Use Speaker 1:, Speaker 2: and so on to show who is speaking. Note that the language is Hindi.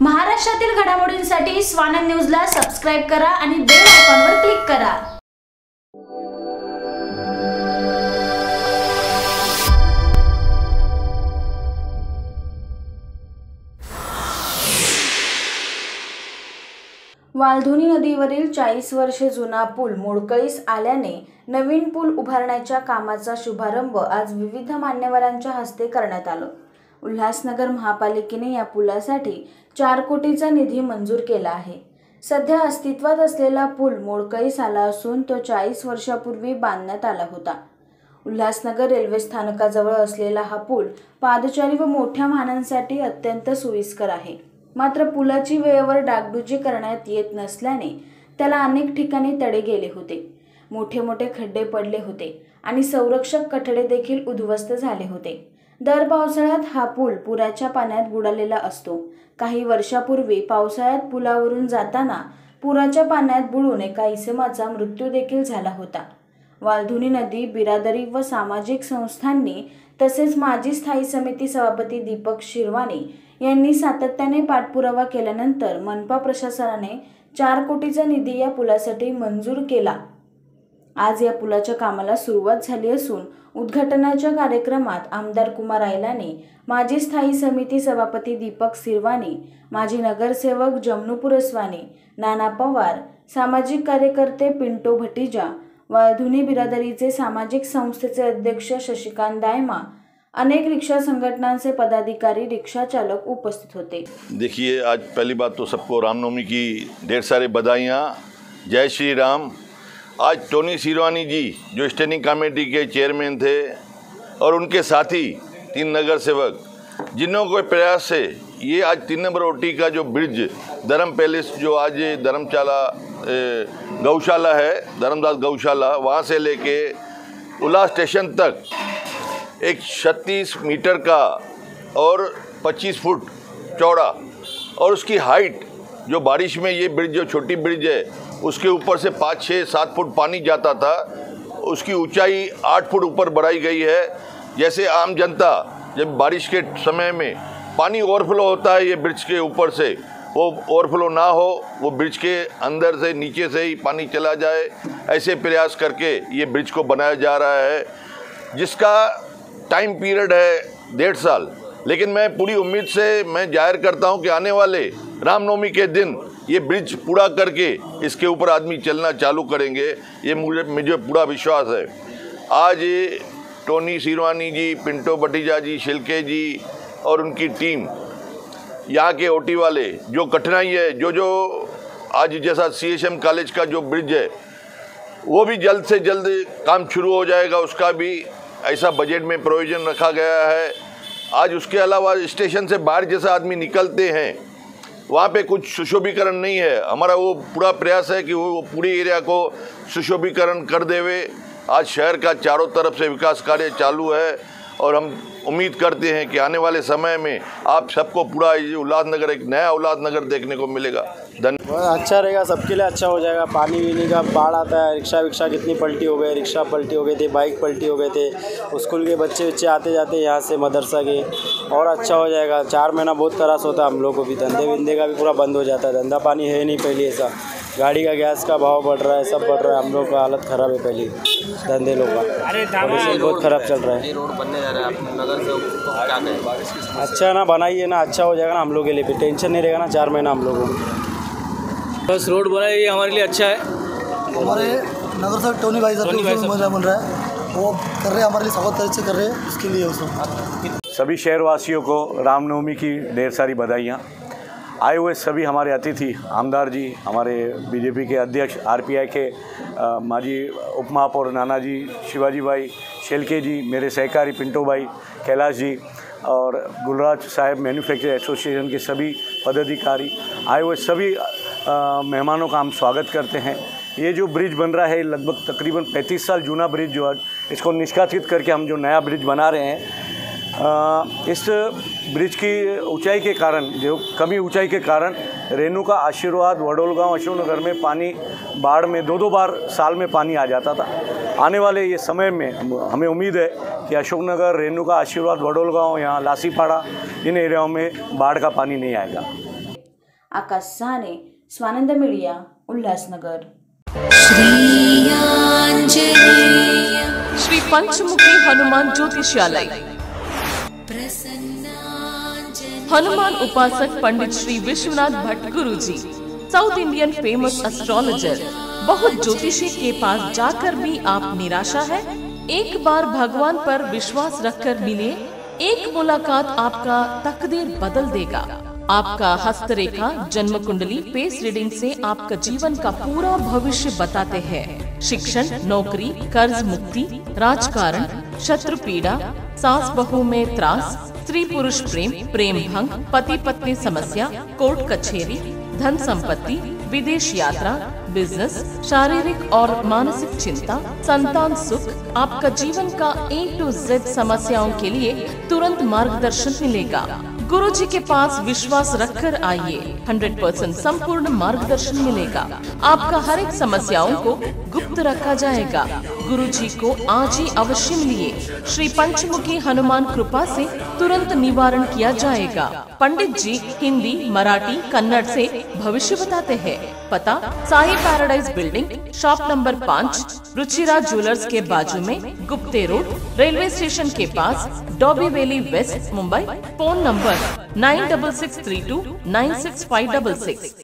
Speaker 1: महाराष्ट्रातील घडामोडींसाठी स्वानंद न्यूजला सबस्क्राईब करा आणि बेल आयकॉनवर क्लिक करा. वालधुनी नदीवरील चाळीस वर्षे जुना पूल मोडकळीस आल्याने नवीन पूल उभारण्याच्या कामाचा शुभारंभ आज विविध मान्यवरांच्या हस्ते करण्यात आलं. उल्हासनगर महापालिकेने या पुलासाठी चार कोटीचा निधी मंजूर केला आहे. सध्या अस्तित्वात असलेला पूल मोडकळीस आला असून तो चाळीस वर्षापूर्वी बांधण्यात आला होता. उल्हासनगर रेल्वे स्थानकाजवळ असलेला हा पूल पादचारी व मोठ्या वाहनांसाठी अत्यंत सोयीस्कर आहे. मात्र पुलाची वेळेवर डागडुजी करण्यात येत नसल्याने त्याला अनेक ठिकाणी तडे गेले होते. मोठे मोठे खड्डे पडले होते आणि संरक्षक कठडे देखील उद्ध्वस्त झाले होते. दर पावसाळ्यात हा पूल पुराच्या पाण्यात बुडालेला असतो. काही वर्षापूर्वी पावसाळ्यात पुलावरून जाताना पुराच्या पाण्यात बुडून एका इसमाचा मृत्यू देखील झाला होता. वालधुनी नदी बिरादरी व सामाजिक संस्थांनी तसेच माजी स्थायी समिती सभापती दीपक शिरवाणी यांनी सातत्याने पाठपुरावा केल्यानंतर मनपा प्रशासनाने चार कोटीचा निधी या पुलासाठी मंजूर केला. आज या पुलाच्या कामाला सुरुवात झाली असून उद्घाटनाच्या कार्यक्रमात आमदार कुमार आयलाने माजी स्थायी समिती सभापती दीपक सिरवाणी माजी नगरसेवक जमनू पुरस्वानी नाना पवार सामाजिक कार्यकर्ते पिंटो भटिजा वाळधुनी बिरादरीचे सामाजिक संस्थेचे अध्यक्ष शशिकांत दायमा अनेक रिक्षा संघटनांचे पदाधिकारी रिक्षा चालक उपस्थित होते.
Speaker 2: देखिए आज पहली बात तो सबको रामनवमी की ढेर सारे बधाइयाँ। जय श्री राम। आज टोनी सिरवानी जी, जो स्टैंडिंग कमेटी के चेयरमैन थे, और उनके साथी, तीन नगर सेवक, जिन्हों के प्रयास से ये आज तीन नंबर ओटी का जो ब्रिज, धर्म पैलेस जो आज धर्मशाला गौशाला है, धर्मदास गौशाला, वहाँ से लेके उल्लास स्टेशन तक एक छत्तीस मीटर का और 25 फुट चौड़ा, और उसकी हाइट जो बारिश में ये ब्रिज, जो छोटी ब्रिज है, उसके ऊपर से पाँच छः सात फुट पानी जाता था, उसकी ऊंचाई आठ फुट ऊपर बढ़ाई गई है। जैसे आम जनता जब बारिश के समय में पानी ओवरफ्लो होता है ये ब्रिज के ऊपर से, वो ओवरफ्लो ना हो, वो ब्रिज के अंदर से, नीचे से ही पानी चला जाए, ऐसे प्रयास करके ये ब्रिज को बनाया जा रहा है। जिसका टाइम पीरियड है डेढ़ साल। लेकिन मैं पूरी उम्मीद से मैं ज़ाहिर करता हूँ कि आने वाले रामनवमी के दिन ये ब्रिज पूरा करके इसके ऊपर आदमी चलना चालू करेंगे, ये मुझे मुझे पूरा विश्वास है। आज टोनी सिरवानी जी, पिंटो भटीजा जी, शिल्के जी और उनकी टीम यहाँ के ओटी वाले, जो कठिनाई है, जो जो आज जैसा सी कॉलेज का जो ब्रिज है, वो भी जल्द से जल्द काम शुरू हो जाएगा, उसका भी ऐसा बजट में प्रोविज़न रखा गया है। आज उसके अलावा स्टेशन से बाहर जैसा आदमी निकलते हैं, वहाँ पे कुछ सुशोभीकरण नहीं है। हमारा वो पूरा प्रयास है कि वो पूरी एरिया को सुशोभीकरण कर देवे। आज शहर का चारों तरफ़ से विकास कार्य चालू है। और हम उम्मीद करते हैं कि आने वाले समय में आप सबको पूरा ये उल्लासनगर, एक नया उल्लासनगर देखने को मिलेगा। धन्यवाद
Speaker 3: अच्छा रहेगा, सबके लिए अच्छा हो जाएगा। पानी वीनी का बाढ़ आता है, रिक्शा विक्शा कितनी पलटी हो गए रिक्शा पलटी हो गए थे, बाइक पलटी हो गए थे। स्कूल के बच्चे बच्चे आते जाते यहाँ से मदरसा के, और अच्छा हो जाएगा। चार महीना बहुत त्रास होता है हम लोग को भी धंधे विंधे का भी पूरा बंद हो जाता है। धंधा पानी है नहीं पहले ऐसा। गाड़ी का गैस का भाव बढ़ रहा है सब बढ़ रहा है। हम लोग का हालत ख़राब है पहले। धंधे लोग का। पोल्यूशन बहुत ख़राब चल रहा है।
Speaker 4: रोड बनने जा रहा है। नगर से
Speaker 3: अच्छा ना बनाइए ना अच्छा हो जाएगा ना हम लोग के लिए भी। टेंशन नहीं रहेगा ना चार महीना हम लोगों को।
Speaker 5: बस रोड बना ये हमारे लिए अच्छा है।
Speaker 6: हमारे नगर से टोनी भाई साहब
Speaker 5: टोनी भाई साहब।
Speaker 6: बन रहा है। वो कर रहे हैं हमारे लिए बहुत तरह से कर रहे हैं उसके लिए उसको
Speaker 7: सभी शहरवासियों को रामनवमी की ढेर सारी बधाइयाँ। आए हुए सभी हमारे अतिथि, आमदार जी, हमारे बीजेपी के अध्यक्ष, आरपीआई के माजी उप महापौर नाना जी शिवाजी भाई, शेलके जी, मेरे सहकारी पिंटो भाई, कैलाश जी और गुलराज साहब मैन्युफैक्चर एसोसिएशन के सभी पदाधिकारी, आए हुए सभी मेहमानों का हम स्वागत करते हैं। ये जो ब्रिज बन रहा है, लगभग तकरीबन 35 साल जूना ब्रिज जो आज, इसको निष्कासित करके हम जो नया ब्रिज बना रहे हैं इस ब्रिज की ऊंचाई के कारण जो कमी ऊंचाई के कारण रेणु का आशीर्वाद वडोलगांव अशोकनगर में पानी बाढ़ में दो दो बार साल में पानी आ जाता था। आने वाले ये समय में हमें उम्मीद है कि अशोकनगर रेणु का आशीर्वाद वडोलगांव यहाँ लासीपाड़ा इन एरियाओं में बाढ़ का पानी नहीं आएगा।
Speaker 1: आकाश सहाने स्वानंद मीडिया उल्लासनगर।
Speaker 8: श्री पंचमुखी हनुमान ज्योतिषालय। हनुमान उपासक Pandit Shri Vishwanath Bhatt Guru ji South Indian famous astrologer बहुत ज्योतिषी के पास जाकर भी आप निराशा है? एक बार भगवान पर विश्वास रखकर मिले, एक मुलाकात आपका तकदीर बदल देगा। आपका हस्तरेखा जन्म कुंडली पेस रीडिंग से आपका जीवन का पूरा भविष्य बताते हैं। शिक्षण, नौकरी, कर्ज मुक्ति, राजकारण, शत्रु पीड़ा, सास बहू में त्रास स्त्री पुरुष प्रेम प्रेम भंग, पति पत्नी समस्या, कोर्ट कचहरी, धन संपत्ति, विदेश यात्रा बिज़नेस शारीरिक और मानसिक चिंता, संतान सुख, आपका जीवन का ए टू जेड समस्याओं के लिए तुरंत मार्गदर्शन मिलेगा। गुरु जी के पास विश्वास रखकर आइए। 100 परसेंट संपूर्ण मार्गदर्शन मिलेगा। आपका हर एक समस्याओं को गुप्त रखा जाएगा। गुरु जी को आज ही अवश्य मिलिए। श्री पंचमुखी हनुमान कृपा से तुरंत निवारण किया जाएगा। पंडित जी हिंदी, मराठी, कन्नड़ से भविष्य बताते हैं। पता Sai paradise building, shop number पाँच, रुचिरा ज्वेलर्स के बाजू में गुप्ते रोड, रेलवे स्टेशन के पास, Dombivli west, Mumbai. Phone number nine double six three two nine six five double six.